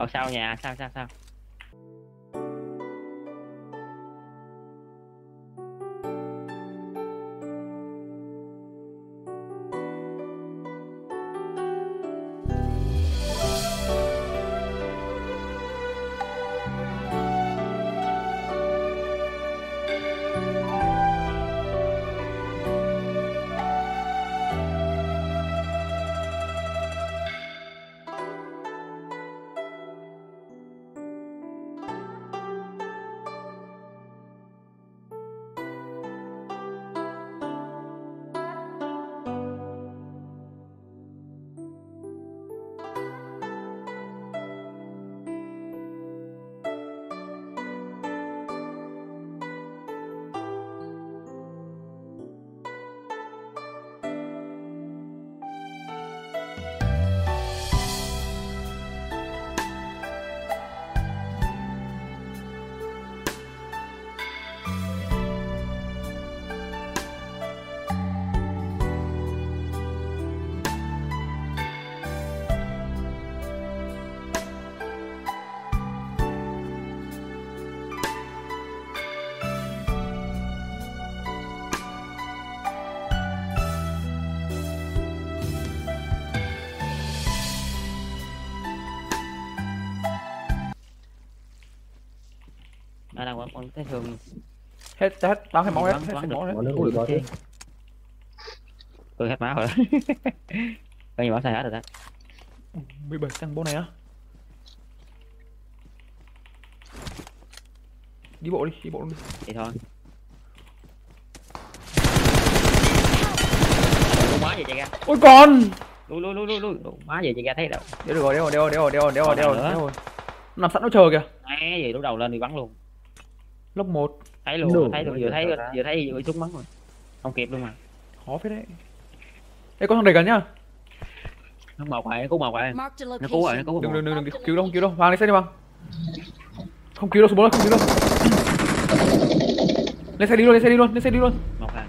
Ờ, ở sau nhà? Sao sao sao? Đây là con con thấy thường hết hết bao hết máu hết. hết bắn được. máu hết. Tôi hết máu rồi. Coi như bảo sai hết rồi đó. 17 thằng bố này á. Đi bộ đi đi bộ đi. Thì thôi. Quá vậy chạy ra ôi con lui lui lui lui lui Đúng quá vậy chạy ra thấy đâu. Đéo được rồi đéo rồi đéo rồi đéo rồi đéo rồi đéo rồi nằm sẵn nó chờ kìa. Né gì lúc đầu lên thì bắn luôn lốc một. Thấy luôn Đủ, thấy luôn vừa giờ thấy vừa thấy vừa súng bắn rồi. Không kịp luôn mà. Khó phết đấy. Ê con thằng đầy gần nhá? Nó rồi nó cứu Marked a nó cứu rồi nó cứu đừng đừng đừng đừng cứu đâu không cứu đâu. Vàng lên xe đi vàng không cứu đâu số bốn không cứu đâu. Lên xe đi luôn lên xe đi luôn lên xe đi luôn. Một thằng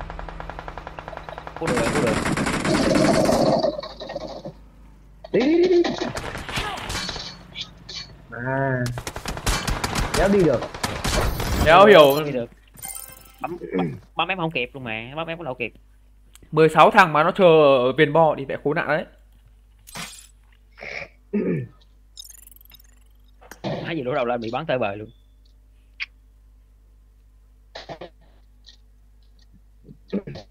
cứu được cứu được. Đi đi đi đi. À. Kéo đi được đéo hiểu. Đi được. Bấm bấm- bấm ép không kịp luôn mà. Bấm ép có đâu kịp. 16 thằng mà nó chờ ở viền bo thì phải khốn nạn đấy. Thấy gì lúc đầu lên bị bắn tơi bời luôn